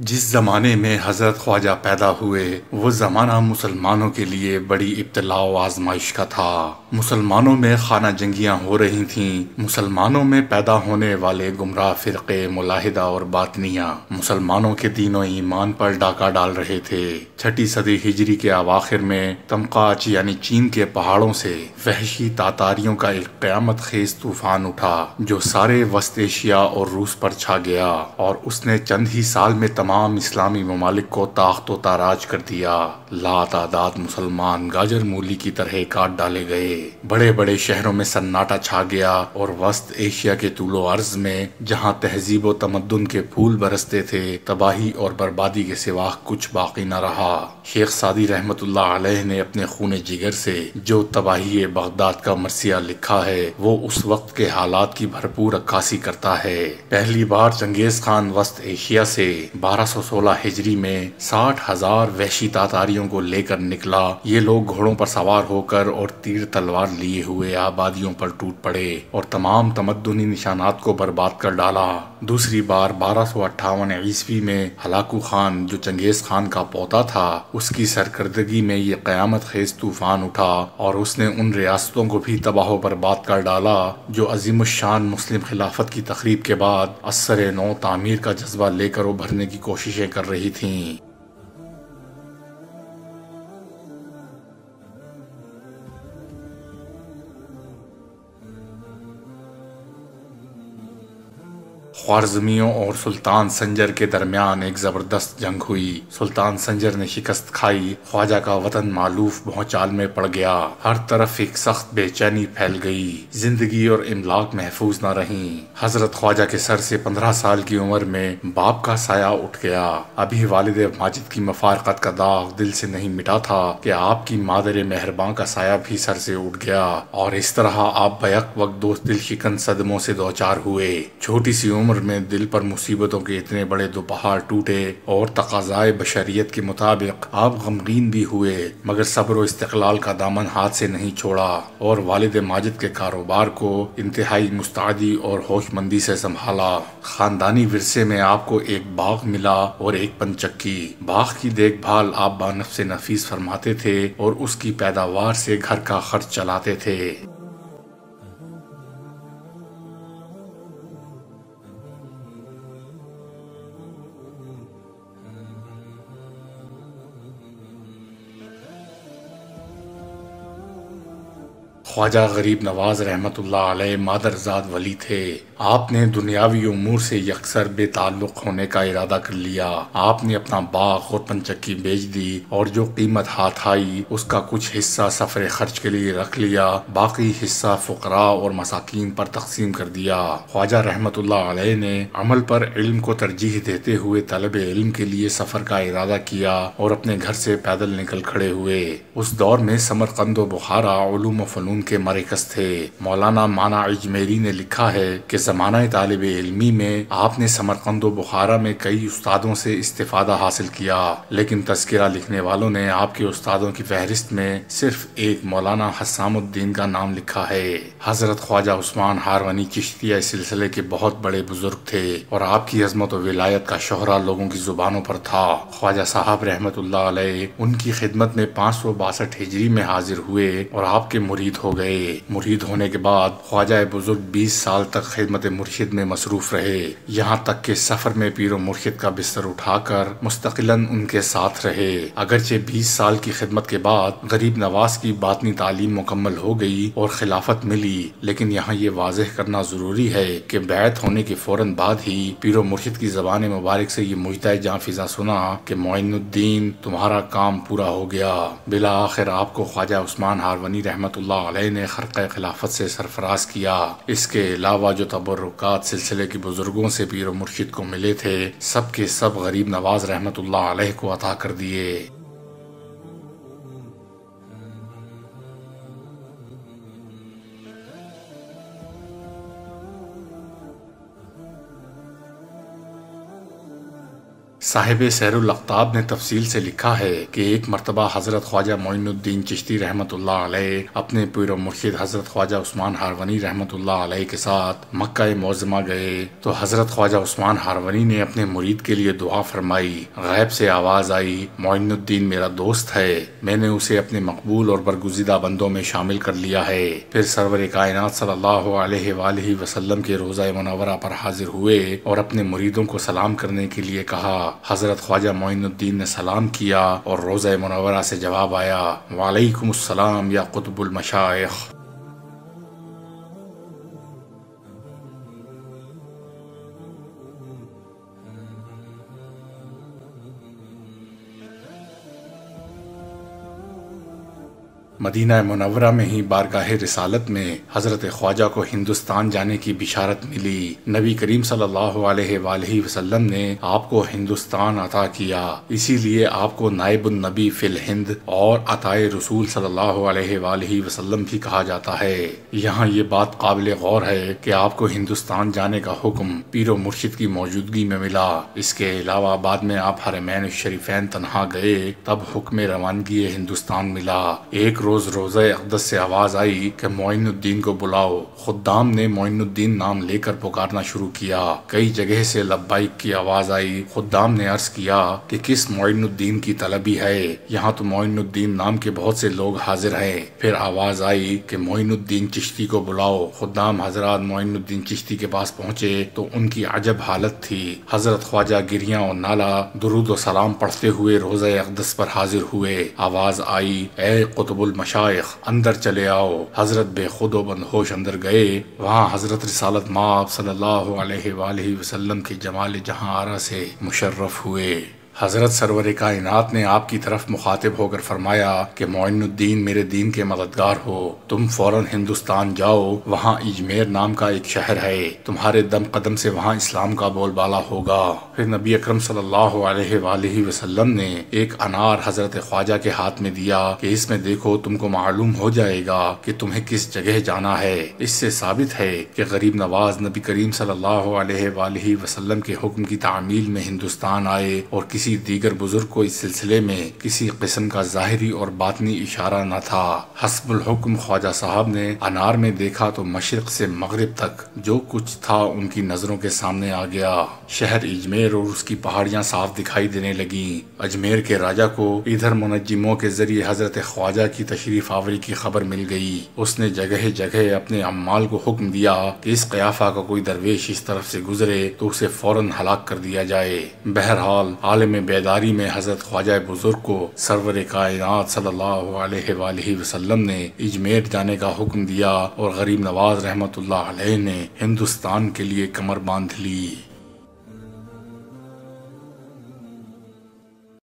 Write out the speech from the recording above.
जिस ज़माने में हज़रत ख्वाजा पैदा हुए, वो ज़माना मुसलमानों के लिए बड़ी इब्तला आजमाइश का था। मुसलमानों में खाना जंगियाँ हो रही थीं। मुसलमानों में पैदा होने वाले गुमराह फ़िरक़े, मुलाहिदा और बातनियाँ मुसलमानों के दीनों ईमान पर डाका डाल रहे थे। छठी सदी हिजरी के अवाखिर में तमकाच यानी चीन के पहाड़ों से वहशी तातारियों का एक क़्यामत खेज तूफ़ान उठा, जो सारे वस्त एशिया और रूस पर छा गया और उसने चंद ही साल में तमाम इस्लामी ममालिक को ताख्त ताराज कर दिया। लातादाद मुसलमान गाजर मूली की तरह काट डाले गए। बड़े बड़े शहरों में सन्नाटा छा गया और वस्त एशिया के तूलो अर्ज़ में, जहाँ तहजीब तमद्दन के फूल बरसते थे, तबाही और बर्बादी के सिवा कुछ बाकी न रहा। शेख सादी रहमत ने अपने खून जिगर से जो तबाही बगदाद का मरसिया लिखा है, वो उस वक्त के हालात की भरपूर अक्कासी करता है। पहली बार चंगेज खान वस्त एशिया से 1216 हिजरी में साठ हज़ार वहशी तातारियों को लेकर निकला। ये लोग घोड़ों पर सवार होकर और तीर तलवार लिए हुए आबादियों पर टूट पड़े और तमाम तमद्दुनी निशानात को बर्बाद कर डाला। दूसरी बार बारह सौ अट्ठावन ईस्वी में हलाकू खान, जो चंगेज खान का पोता था, उसकी सरकर्दगी में ये कयामत खेज तूफ़ान उठा और उसने उन रियासतों को भी तबाह बर्बाद कर डाला, जो अजीम शान मुस्लिम खिलाफत की तकरीब के बाद असर नौ तामीर का जज्बा लेकर उभरने की कोशिशें कर रही थीं। ख्वारजमियों और सुल्तान संजर के दरमियान एक ज़बरदस्त जंग हुई। सुल्तान संजर ने शिकस्त खाई, ख्वाजा का वतन मालूफ भौचाल में पड़ गया। हर तरफ़ एक सख्त बेचैनी फैल गई। ज़िंदगी और इमलाक महफूज न रही। हज़रत ख्वाजा के सर से पंद्रह साल की उम्र में बाप का साया उठ गया। अभी वालिद माजिद की मफारकत का दाग दिल से नहीं मिटा था कि आपकी मादर मेहरबान का साया भी सर से उठ गया। और इस तरह आप बैक वक्त दोस्त दिल शिकन सदमों से दो चार हुए। छोटी सी उम्र उम्र में दिल पर मुसीबतों के इतने बड़े दो पहाड़ टूटे और तकाजाए बशरियत के मुताबिक आप गमगीन भी हुए, मगर सब्र इस्तकलाल का दामन हाथ से नहीं छोड़ा और वालिद माजिद के कारोबार को इंतहाई मुस्तादी और होशमंदी से संभाला। खानदानी विरसे में आपको एक बाग मिला और एक पंचक्की। बाग की देखभाल आप बानफ से नफीस फरमाते थे और उसकी पैदावार से घर का खर्च चलाते थे। ख्वाजा गरीब नवाज़ रहमत मादरजाद वली थे। आपने दुनियावी उमूर से यकसर बेताल्लुक होने का इरादा कर लिया। आपने अपना बाग और पंचक्की बेच दी और जो कीमत हाथ आई, उसका कुछ हिस्सा सफ़र खर्च के लिए रख लिया। बाकी हिस्सा फकरा और मसाकिन पर तकसीम कर दिया। ख्वाजा रहमत ने अमल पर इल्म को तरजीह देते हुए तलब इल्म के लिए सफ़र का इरादा किया और अपने घर से पैदल निकल खड़े हुए। उस दौर में समरकंद बुखारा फ़नून के मरकज थे। मौलाना माना अजमेरी ने लिखा है कि जमाना तालब इलमी में आपने समरकंद बुखारा में कई उस्तादों से इस्तेफादा हासिल किया। लेकिन तस्करा लिखने वालों ने आपके उस्तादों की फहरिस्त में सिर्फ़ एक मौलाना हसामुद्दीन का नाम लिखा है। हज़रत ख्वाजा उस्मान हारवानी चिश्तिया इस सिलसिले के बहुत बड़े बुज़ुर्ग थे और आपकी अजमत और विलायत का शोहरा लोगों की जुबानों पर था। ख्वाजा साहब रहमत उनकी खिदमत में पाँच सौ बासठ हिजरी में हाजिर हुए और आपके मुरीद हो गए। मुरीद होने के बाद ख्वाजा बुज़ुर्ग बीस साल तक खिदमत मुर्शिद में मसरूफ रहे। यहाँ तक के सफ़र में पीरो मुर्शिद का बिस्तर उठाकर मुस्तकिलन उनके साथ रहे। अगरचे बीस साल की खिदमत के बाद गरीब नवाज़ की बातनी तालीम मुकम्मल हो गई और खिलाफत मिली। लेकिन यहाँ ये वाजह करना ज़रूरी है कि बैत होने के फ़ौरन बाद ही पीरो मुर्शिद की जबान मुबारक से ये मुजदा जहाँ फिजा सुना कि मोइनुद्दीन, तुम्हारा काम पूरा हो गया। बिला आखिर आपको ख्वाजा उस्मान हारवनी रहमत ने खरक़ खिलाफत से सरफराज किया। इसके अलावा जो तबरुकात सिलसिले के बुज़ुर्गों से पीर मुर्शिद को मिले थे। सबके सब गरीब नवाज़ रहमत को अता कर दिए। साहिब सैरुलख्ताब ने तफसील से लिखा है कि एक मरतबा हज़रत ख्वाजा मोइनुद्दीन चिश्ती रहमत अपने पीर मुर्शिद हज़रत ख्वाजा उस्मान हारवनी रहमत के साथ मक्का मोजमा गए। तो हज़रत ख्वाजा उस्मान हारवनी ने अपने मुरीद के लिए दुआ फरमाई। गैब से आवाज़ आई, मोइनुद्दीन मेरा दोस्त है। मैंने उसे अपने मकबूल और बरगुजीदा बंदों में शामिल कर लिया है। फिर सरवर कायनात सल्लल्लाहु अलैहि वसल्लम के रोज़ा मनवरा पर हाजिर हुए और अपने मुरीदों को सलाम करने के लिए कहा। हज़रत ख्वाजा मोइनुद्दीन ने सलाम किया और रोज़ मुनवरा से जवाब आया वालेकुम या कुतुबुल मशाइख। मदीना मुनवरा में ही बारगाह रिसालत में हज़रत ख्वाजा को हिंदुस्तान जाने की बिशारत मिली। नबी करीम सल्लल्लाहु ने आपको हिंदुस्तान अता किया। इसीलिए आपको नायब नबी फिल हिंद और अताए रसूल सल्लल्लाहु भी कहा जाता है। यहाँ ये बात काबिल गौर है कि आपको हिंदुस्तान जाने का हुक्म पीरो मुर्शिद की मौजूदगी में मिला। इसके अलावा बाद में आप हरमैन शरीफैन तनहा गए, तब हुक्म रवानगी हिंदुस्तान मिला। एक रोज रोज़ अकदस से आवाज़ आई कि मोइनुद्दीन को बुलाओ। खुदाम ने मोइनुद्दीन नाम लेकर पुकारना शुरू किया। कई जगह से लब्बाइक की आवाज़ आई। खुदाम ने अर्ज़ किया कि किस मोइनुद्दीन की तलबी है? यहाँ तो मोइनुद्दीन नाम के बहुत से लोग हाजिर हैं। फिर आवाज़ आई कि मोइनुद्दीन चिश्ती को बुलाओ। खुदाम हज़रत मोइनुद्दीन चिश्ती के पास पहुँचे तो उनकी अजब हालत थी। हज़रत ख्वाजा गिरिया और नाला दुरुद सलाम पढ़ते हुए रोज़ अकदस पर हाजिर हुए। आवाज़ आई ए मशाइख अंदर चले आओ। हज़रत बेखुद बंदहोश अंदर गए। वहाँ हज़रत रिसालत माप सल्लल्लाहु अलैहि वसल्लम के जमाल जहाँ आरा से मुशर्रफ हुए। हज़रत सरवर कायनात ने आपकी तरफ़ मुखातिब होकर फरमाया कि मोइनुद्दीन मेरे दीन के मददगार हो। तुम फ़ौरन हिंदुस्तान जाओ। वहाँ इजमेर नाम का एक शहर है। तुम्हारे दम कदम से वहाँ इस्लाम का बोलबाला होगा। फिर नबी अक्रम वसल्लम ने एक अनार हज़रत ख्वाजा के हाथ में दिया कि इसमें देखो तुमको मालूम हो जाएगा कि तुम्हें किस जगह जाना है। इससे साबित है कि गरीब नवाज़ नबी करीम वसल्लम के हुक्म की तामील में हिंदुस्तान आए और किसी किसी दीगर बुज़ुर्ग को इस सिलसिले में किसी किस्म का जाहिरी और बातनी इशारा न था। हसबुल हुक्म ख्वाजा साहब ने अनार में देखा तो मशरक से मगरब तक जो कुछ था उनकी नज़रों के सामने आ गया। शहर अजमेर और उसकी पहाड़ियाँ साफ़ दिखाई देने लगी। अजमेर के राजा को इधर मुनजिमों के ज़रिए हज़रत ख्वाजा की तशरीफ़ आवरी की खबर मिल गई। उसने जगह जगह अपने अम्माल को हुक्म दिया कि इस कयाफा का कोई दरवेश इस तरफ़ से गुजरे तो उसे फ़ौरन हलाक कर दिया जाए। बहरहाल, आलम में बेदारी में हज़रत ख्वाजा बुज़ुर्ग को सरवर कायनात सल्लल्लाहु अलैहि वसल्लम ने इजमेर जाने का हुक्म दिया और गरीब नवाज़ रहमत ने हिंदुस्तान के लिए कमर बाँध ली।